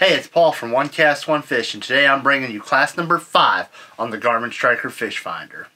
Hey, it's Paul from One Cast One Fish, and today I'm bringing you class number 5 on the Garmin Striker Fish Finder.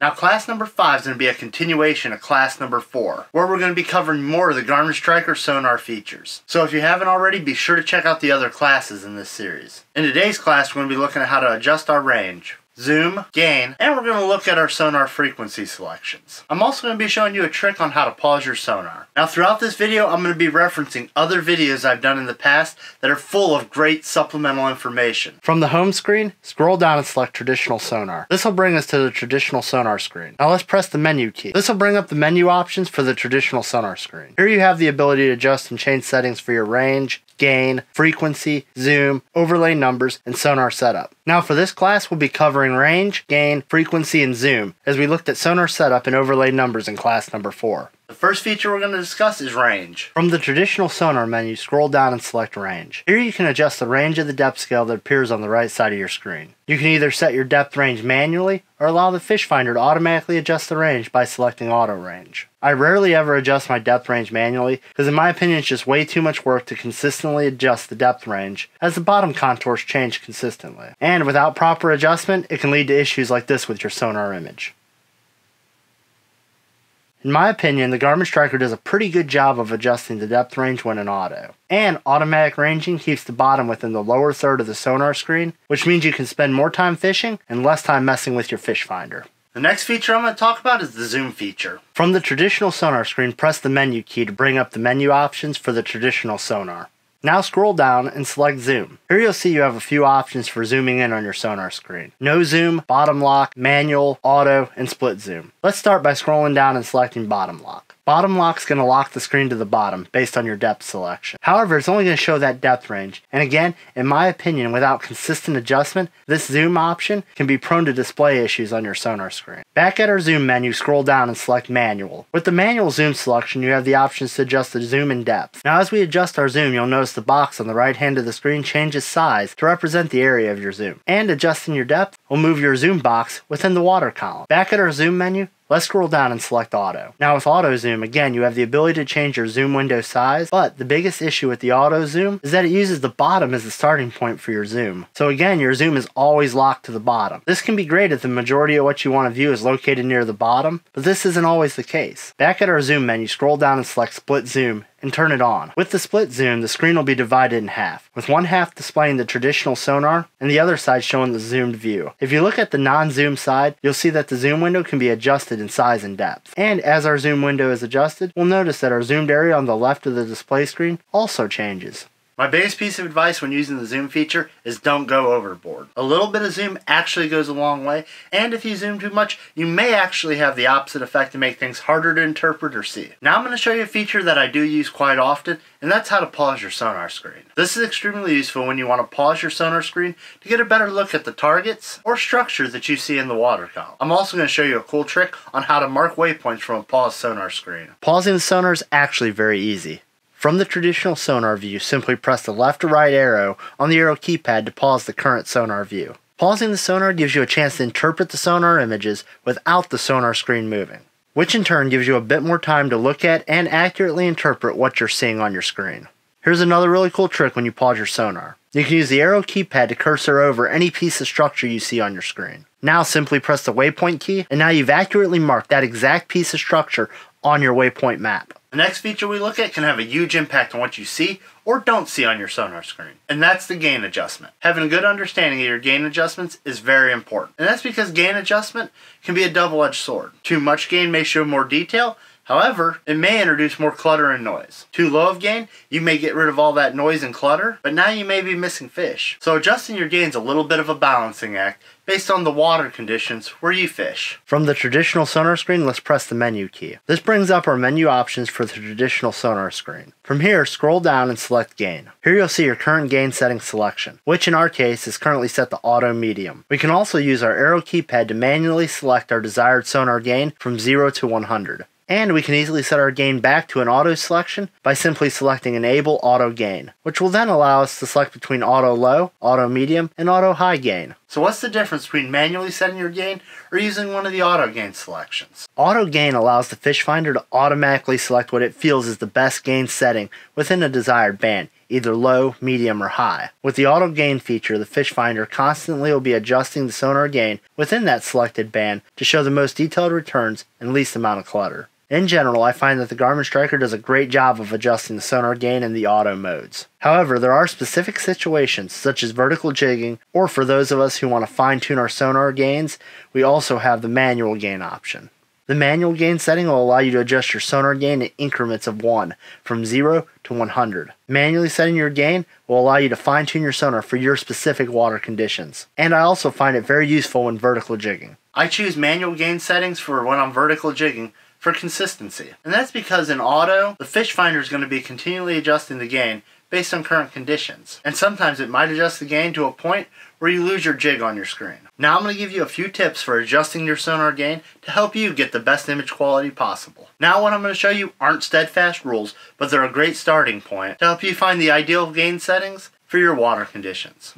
Now, class number 5 is going to be a continuation of class number 4, where we're going to be covering more of the Garmin Striker sonar features. So if you haven't already, be sure to check out the other classes in this series. In today's class, we're going to be looking at how to adjust our range, zoom, gain, and we're going to look at our sonar frequency selections. I'm also going to be showing you a trick on how to pause your sonar. Now throughout this video I'm going to be referencing other videos I've done in the past that are full of great supplemental information. From the home screen, scroll down and select traditional sonar. This will bring us to the traditional sonar screen. Now let's press the menu key. This will bring up the menu options for the traditional sonar screen. Here you have the ability to adjust and change settings for your range, gain, frequency, zoom, overlay numbers, and sonar setup. Now for this class, we'll be covering range, gain, frequency, and zoom, as we looked at sonar setup and overlay numbers in class number 4. The first feature we're going to discuss is range. From the traditional sonar menu, scroll down and select range. Here you can adjust the range of the depth scale that appears on the right side of your screen. You can either set your depth range manually or allow the fish finder to automatically adjust the range by selecting auto range. I rarely ever adjust my depth range manually because in my opinion it's just way too much work to consistently adjust the depth range as the bottom contours change consistently. And without proper adjustment, it can lead to issues like this with your sonar image. In my opinion, the Garmin Striker does a pretty good job of adjusting the depth range when in auto. And automatic ranging keeps the bottom within the lower third of the sonar screen, which means you can spend more time fishing and less time messing with your fish finder. The next feature I'm going to talk about is the zoom feature. From the traditional sonar screen, press the menu key to bring up the menu options for the traditional sonar. Now scroll down and select zoom. Here you'll see you have a few options for zooming in on your sonar screen. No zoom, bottom lock, manual, auto, and split zoom. Let's start by scrolling down and selecting bottom lock. Bottom lock is going to lock the screen to the bottom based on your depth selection. However, it's only going to show that depth range. And again, in my opinion, without consistent adjustment, this zoom option can be prone to display issues on your sonar screen. Back at our zoom menu, scroll down and select manual. With the manual zoom selection, you have the options to adjust the zoom and depth. Now as we adjust our zoom, you'll notice the box on the right hand of the screen changes size to represent the area of your zoom. And adjusting your depth will move your zoom box within the water column. Back at our zoom menu, Let's scroll down and select auto. Now with auto zoom, again, you have the ability to change your zoom window size, but the biggest issue with the auto zoom is that it uses the bottom as the starting point for your zoom. So again, your zoom is always locked to the bottom. This can be great if the majority of what you want to view is located near the bottom, but this isn't always the case. Back at our zoom menu, scroll down and select split zoom and turn it on. With the split zoom, the screen will be divided in half, with one half displaying the traditional sonar and the other side showing the zoomed view. If you look at the non-zoom side, you'll see that the zoom window can be adjusted in size and depth. And as our zoom window is adjusted, we'll notice that our zoomed area on the left of the display screen also changes. My biggest piece of advice when using the zoom feature is don't go overboard. A little bit of zoom actually goes a long way, and if you zoom too much, you may actually have the opposite effect to make things harder to interpret or see. Now I'm going to show you a feature that I do use quite often, and that's how to pause your sonar screen. This is extremely useful when you want to pause your sonar screen to get a better look at the targets or structure that you see in the water column. I'm also going to show you a cool trick on how to mark waypoints from a paused sonar screen. Pausing the sonar is actually very easy. From the traditional sonar view, simply press the left or right arrow on the arrow keypad to pause the current sonar view. Pausing the sonar gives you a chance to interpret the sonar images without the sonar screen moving, which in turn gives you a bit more time to look at and accurately interpret what you're seeing on your screen. Here's another really cool trick when you pause your sonar. You can use the arrow keypad to cursor over any piece of structure you see on your screen. Now simply press the waypoint key, and now you've accurately marked that exact piece of structure on your waypoint map. The next feature we look at can have a huge impact on what you see or don't see on your sonar screen, and that's the gain adjustment. Having a good understanding of your gain adjustments is very important, and that's because gain adjustment can be a double-edged sword. Too much gain may show more detail, However, it may introduce more clutter and noise. Too low of gain, you may get rid of all that noise and clutter, but now you may be missing fish. So adjusting your gain is a little bit of a balancing act based on the water conditions where you fish. From the traditional sonar screen, let's press the menu key. This brings up our menu options for the traditional sonar screen. From here, scroll down and select gain. Here you'll see your current gain setting selection, which in our case is currently set to auto medium. We can also use our arrow keypad to manually select our desired sonar gain from 0 to 100. And we can easily set our gain back to an auto selection by simply selecting Enable Auto Gain, which will then allow us to select between Auto Low, Auto Medium, and Auto High Gain. So what's the difference between manually setting your gain or using one of the auto gain selections? Auto gain allows the fish finder to automatically select what it feels is the best gain setting within a desired band, either low, medium, or high. With the auto gain feature, the fish finder constantly will be adjusting the sonar gain within that selected band to show the most detailed returns and least amount of clutter. In general, I find that the Garmin Striker does a great job of adjusting the sonar gain in the auto modes. However, there are specific situations, such as vertical jigging, or for those of us who want to fine tune our sonar gains, we also have the manual gain option. The manual gain setting will allow you to adjust your sonar gain in increments of 1, from 0 to 100. Manually setting your gain will allow you to fine tune your sonar for your specific water conditions. And I also find it very useful when vertical jigging. I choose manual gain settings for when I'm vertical jigging for consistency. And that's because in auto, the fish finder is going to be continually adjusting the gain based on current conditions. And sometimes it might adjust the gain to a point where you lose your jig on your screen. Now I'm going to give you a few tips for adjusting your sonar gain to help you get the best image quality possible. Now what I'm going to show you aren't steadfast rules, but they're a great starting point to help you find the ideal gain settings for your water conditions.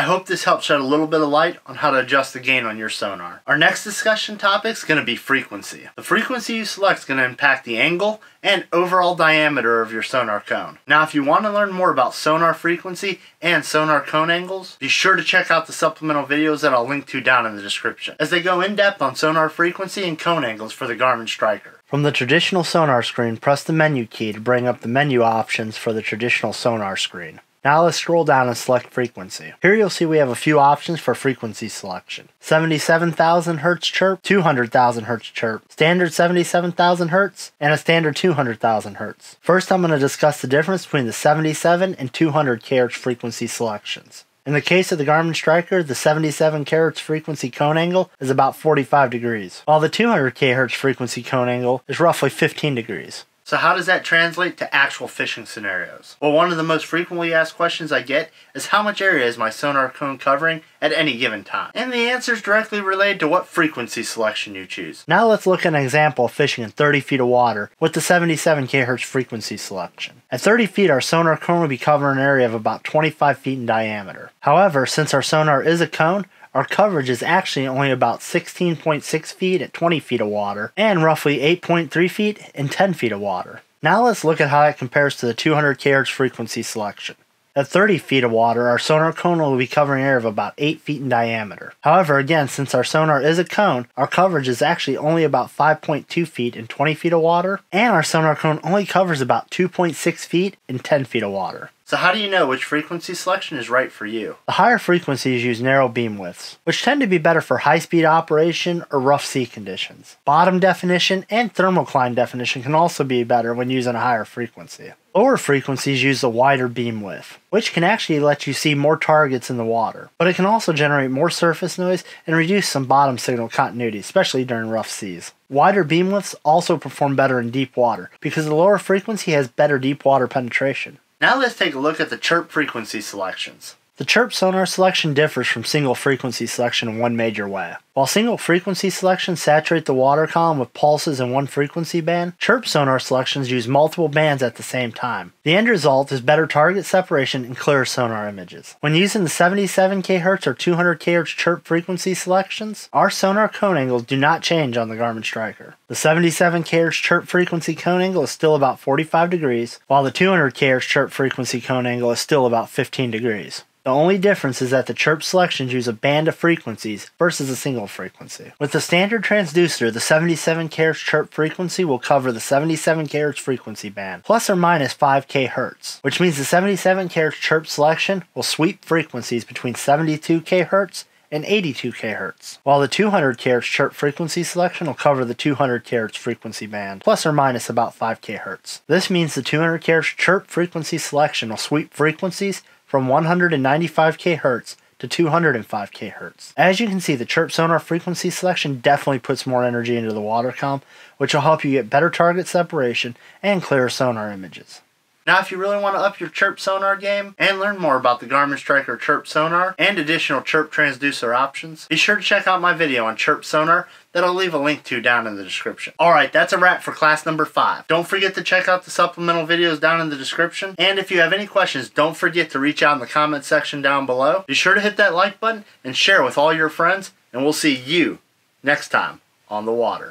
I hope this helps shed a little bit of light on how to adjust the gain on your sonar. Our next discussion topic is going to be frequency. The frequency you select is going to impact the angle and overall diameter of your sonar cone. Now if you want to learn more about sonar frequency and sonar cone angles, be sure to check out the supplemental videos that I'll link to down in the description, as they go in depth on sonar frequency and cone angles for the Garmin Striker. From the traditional sonar screen, press the menu key to bring up the menu options for the traditional sonar screen. Now let's scroll down and select frequency. Here you'll see we have a few options for frequency selection. 77,000 Hz chirp, 200,000 Hz chirp, standard 77,000 Hz, and a standard 200,000 Hz. First I'm going to discuss the difference between the 77 and 200 kHz frequency selections. In the case of the Garmin Striker, the 77 kHz frequency cone angle is about 45 degrees, while the 200 kHz frequency cone angle is roughly 15 degrees. So how does that translate to actual fishing scenarios? Well, one of the most frequently asked questions I get is how much area is my sonar cone covering at any given time? And the answer is directly related to what frequency selection you choose. Now let's look at an example of fishing in 30 feet of water with the 77 kHz frequency selection. At 30 feet, our sonar cone will be covering an area of about 25 feet in diameter. However, since our sonar is a cone, our coverage is actually only about 16.6 feet at 20 feet of water and roughly 8.3 feet in 10 feet of water. Now let's look at how it compares to the 200 kHz frequency selection. At 30 feet of water, our sonar cone will be covering an area of about 8 feet in diameter. However, again, since our sonar is a cone, our coverage is actually only about 5.2 feet in 20 feet of water, and our sonar cone only covers about 2.6 feet in 10 feet of water. So how do you know which frequency selection is right for you? The higher frequencies use narrow beam widths, which tend to be better for high-speed operation or rough sea conditions. Bottom definition and thermocline definition can also be better when using a higher frequency. Lower frequencies use a wider beam width, which can actually let you see more targets in the water, but it can also generate more surface noise and reduce some bottom signal continuity, especially during rough seas. Wider beam widths also perform better in deep water because the lower frequency has better deep water penetration. Now let's take a look at the chirp frequency selections. The chirp sonar selection differs from single frequency selection in one major way. While single frequency selections saturate the water column with pulses in one frequency band, chirp sonar selections use multiple bands at the same time. The end result is better target separation and clearer sonar images. When using the 77 kHz or 200 kHz chirp frequency selections, our sonar cone angles do not change on the Garmin Striker. The 77 kHz chirp frequency cone angle is still about 45 degrees, while the 200 kHz chirp frequency cone angle is still about 15 degrees. The only difference is that the chirp selections use a band of frequencies versus a single frequency. With the standard transducer, the 77 kHz chirp frequency will cover the 77 kHz frequency band, plus or minus 5 kHz, which means the 77 kHz chirp selection will sweep frequencies between 72 kHz and 82 kHz, while the 200 kHz chirp frequency selection will cover the 200 kHz frequency band, plus or minus about 5 kHz. This means the 200 kHz chirp frequency selection will sweep frequencies from 195 kHz to 205 kHz. As you can see, the chirp sonar frequency selection definitely puts more energy into the water column, which will help you get better target separation and clearer sonar images. Now, if you really want to up your chirp sonar game and learn more about the Garmin Striker chirp sonar and additional chirp transducer options, be sure to check out my video on chirp sonar that I'll leave a link to down in the description. Alright, that's a wrap for class number 5. Don't forget to check out the supplemental videos down in the description. And if you have any questions, don't forget to reach out in the comment section down below. Be sure to hit that like button and share with all your friends, and we'll see you next time on the water.